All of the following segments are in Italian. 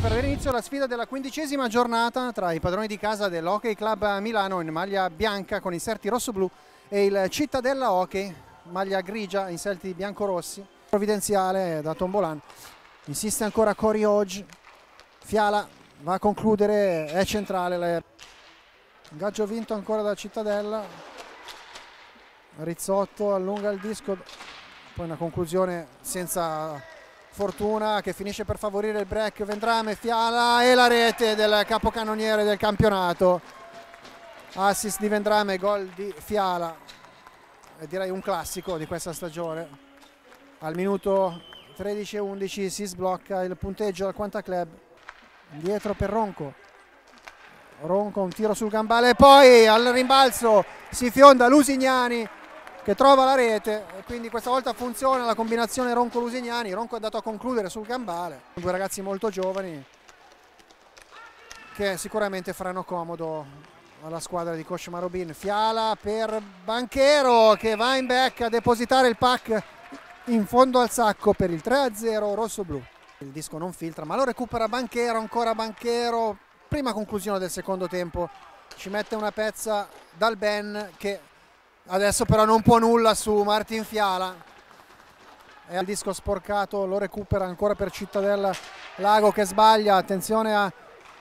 per avere inizio la sfida della quindicesima giornata tra i padroni di casa dell'Hockey Club Milano in maglia bianca con inserti rosso-blu e il Cittadella Hockey, maglia grigia, inserti bianco-rossi. Provvidenziale da Tombolan. Insiste ancora Cori Oggi. Fiala va a concludere, è centrale. Ingaggio vinto ancora da Cittadella. Rizzotto allunga il disco, poi una conclusione senza fortuna che finisce per favorire il break. Vendrame, Fiala e la rete del capocannoniere del campionato. Assist di Vendrame, gol di Fiala. E direi un classico di questa stagione. Al minuto 13 e 11 si sblocca il punteggio al Quanta Club. Dietro per Ronco. Ronco un tiro sul gambale poi al rimbalzo si fionda Lusignani che trova la rete e quindi questa volta funziona la combinazione Ronco-Lusignani. Ronco è andato a concludere sul gambale. Due ragazzi molto giovani che sicuramente faranno comodo alla squadra di Coach Marobin. Fiala per Banchero che va in back a depositare il pack in fondo al sacco per il 3-0 rosso-blu. Il disco non filtra ma lo recupera Banchero, ancora Banchero. Prima conclusione del secondo tempo ci mette una pezza dal Ben che adesso però non può nulla su Martin Fiala. E il disco sporcato lo recupera ancora per Cittadella. Lago che sbaglia attenzione a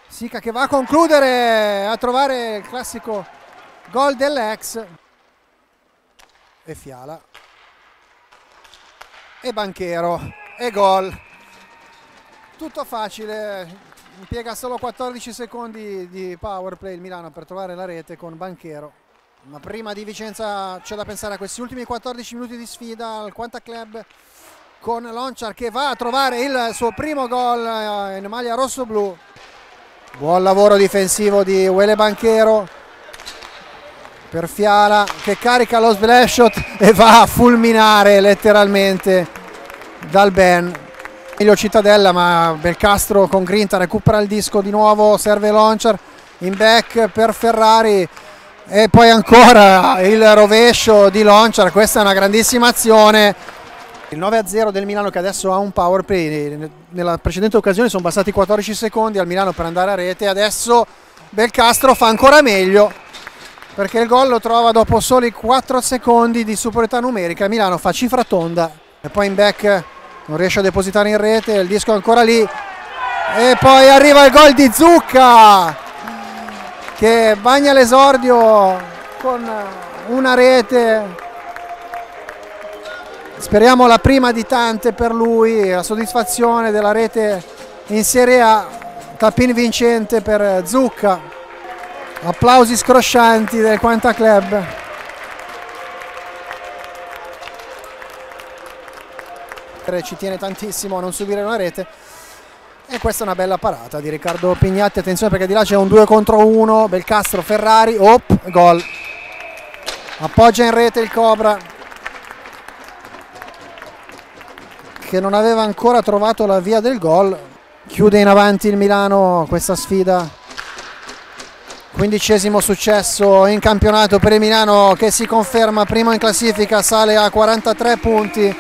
Sica che va a concludere a trovare il classico gol dell'ex. E Fiala. E Banchero e gol. Tutto facile impiega solo 14 secondi di power play il Milano per trovare la rete con Banchero ma prima di Vicenza c'è da pensare a questi ultimi 14 minuti di sfida al Quanta Club con Lonchar che va a trovare il suo primo gol eh, in maglia rosso-blu. Buon lavoro difensivo di Wele Banchero per Fiala che carica lo splash shot e va a fulminare letteralmente dal Ben. Meglio Cittadella ma Belcastro con Grinta recupera il disco di nuovo, serve Lonchar in back per Ferrari e poi ancora il rovescio di Lonchar, questa è una grandissima azione. Il 9-0 del Milano che adesso ha un power play, nella precedente occasione sono bastati 14 secondi al Milano per andare a rete, adesso Belcastro fa ancora meglio perché il gol lo trova dopo soli 4 secondi di superiorità numerica, Milano fa cifra tonda. E poi in back non riesce a depositare in rete, il disco è ancora lì. E poi arriva il gol di Zucca che bagna l'esordio con una rete. Speriamo la prima di tante per lui la soddisfazione della rete in Serie A. Tappin vincente per Zucca. Applausi scroscianti del Quanta Club. Ci tiene tantissimo a non subire una rete e questa è una bella parata di Riccardo Pignatti, attenzione perché di là c'è un 2 contro 1, Belcastro, Ferrari, op, gol. Appoggia in rete il Cobra che non aveva ancora trovato la via del gol. Chiude in avanti il Milano questa sfida. Quindicesimo successo in campionato per il Milano che si conferma primo in classifica, sale a 43 punti.